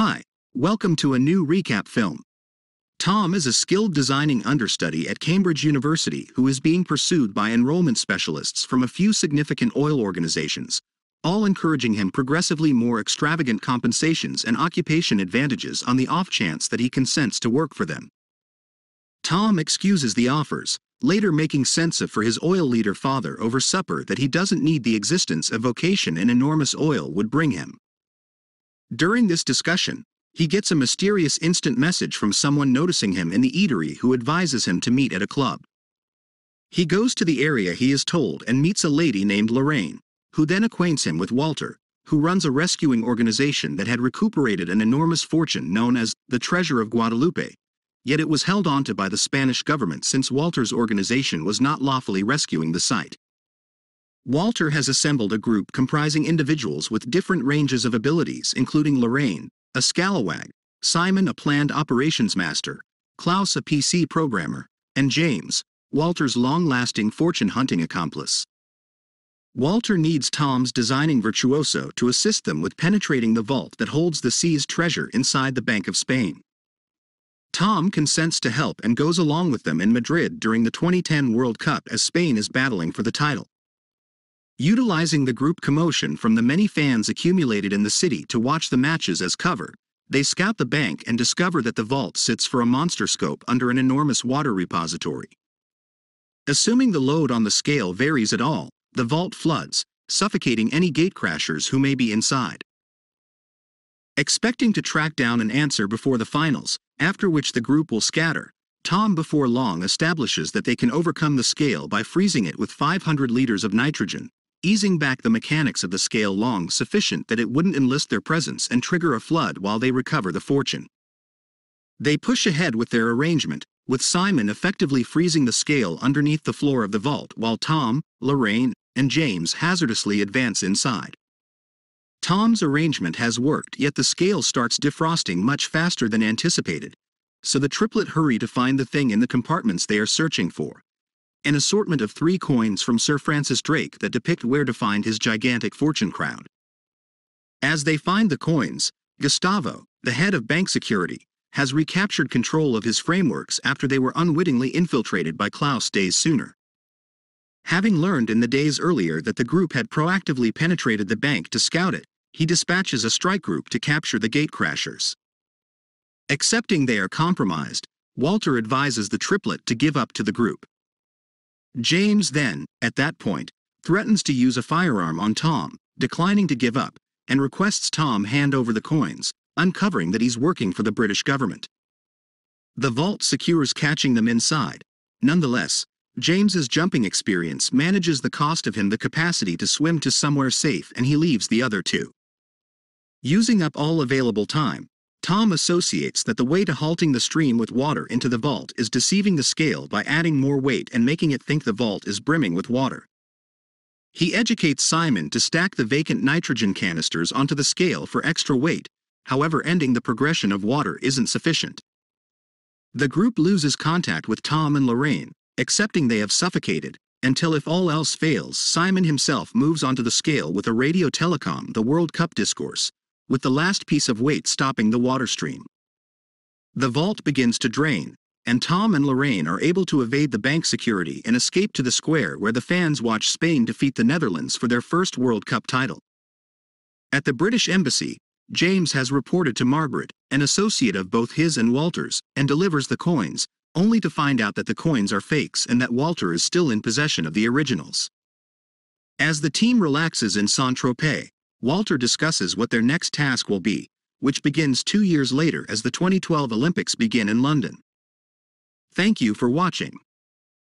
Hi, welcome to a new recap film. Tom is a skilled designing understudy at Cambridge University who is being pursued by enrollment specialists from a few significant oil organizations, all encouraging him progressively more extravagant compensations and occupation advantages on the off chance that he consents to work for them. Tom excuses the offers, later making sense of for his oil leader father over supper that he doesn't need the existence of vocation and enormous oil would bring him. During this discussion, he gets a mysterious instant message from someone noticing him in the eatery who advises him to meet at a club. He goes to the area he is told and meets a lady named Lorraine, who then acquaints him with Walter, who runs a rescuing organization that had recuperated an enormous fortune known as the Treasure of Guadalupe, yet it was held onto by the Spanish government since Walter's organization was not lawfully rescuing the site. Walter has assembled a group comprising individuals with different ranges of abilities including Lorraine, a scalawag, Simon a planned operations master, Klaus a PC programmer, and James, Walter's long-lasting fortune-hunting accomplice. Walter needs Tom's designing virtuoso to assist them with penetrating the vault that holds the seized treasure inside the Bank of Spain. Tom consents to help and goes along with them in Madrid during the 2010 World Cup as Spain is battling for the title. Utilizing the group commotion from the many fans accumulated in the city to watch the matches as cover, they scout the bank and discover that the vault sits for a monster scope under an enormous water repository. Assuming the load on the scale varies at all, the vault floods, suffocating any gatecrashers who may be inside. Expecting to track down an answer before the finals, after which the group will scatter, Tom before long establishes that they can overcome the scale by freezing it with 500 liters of nitrogen, easing back the mechanics of the scale long sufficient that it wouldn't enlist their presence and trigger a flood while they recover the fortune. They push ahead with their arrangement, with Simon effectively freezing the scale underneath the floor of the vault while Tom, Lorraine, and James hazardously advance inside. Tom's arrangement has worked yet the scale starts defrosting much faster than anticipated, so the triplet hurry to find the thing in the compartments they are searching for, an assortment of three coins from Sir Francis Drake that depict where to find his gigantic fortune crown. As they find the coins, Gustavo, the head of bank security, has recaptured control of his frameworks after they were unwittingly infiltrated by Klaus days sooner. Having learned in the days earlier that the group had proactively penetrated the bank to scout it, he dispatches a strike group to capture the gatecrashers. Accepting they are compromised, Walter advises the triplet to give up to the group. James then, at that point, threatens to use a firearm on Tom, declining to give up, and requests Tom hand over the coins, uncovering that he's working for the British government. The vault secures catching them inside. Nonetheless, James's jumping experience manages the cost of him the capacity to swim to somewhere safe and he leaves the other two. Using up all available time, Tom associates that the way to halting the stream with water into the vault is deceiving the scale by adding more weight and making it think the vault is brimming with water. He educates Simon to stack the vacant nitrogen canisters onto the scale for extra weight, however ending the progression of water isn't sufficient. The group loses contact with Tom and Lorraine, accepting they have suffocated, until if all else fails Simon himself moves onto the scale with a radio telecom the World Cup discourse, with the last piece of weight stopping the water stream. The vault begins to drain, and Tom and Lorraine are able to evade the bank security and escape to the square where the fans watch Spain defeat the Netherlands for their first World Cup title. At the British Embassy, James has reported to Margaret, an associate of both his and Walter's, and delivers the coins, only to find out that the coins are fakes and that Walter is still in possession of the originals. As the team relaxes in Saint-Tropez, Walter discusses what their next task will be, which begins two years later as the 2012 Olympics begin in London. Thank you for watching.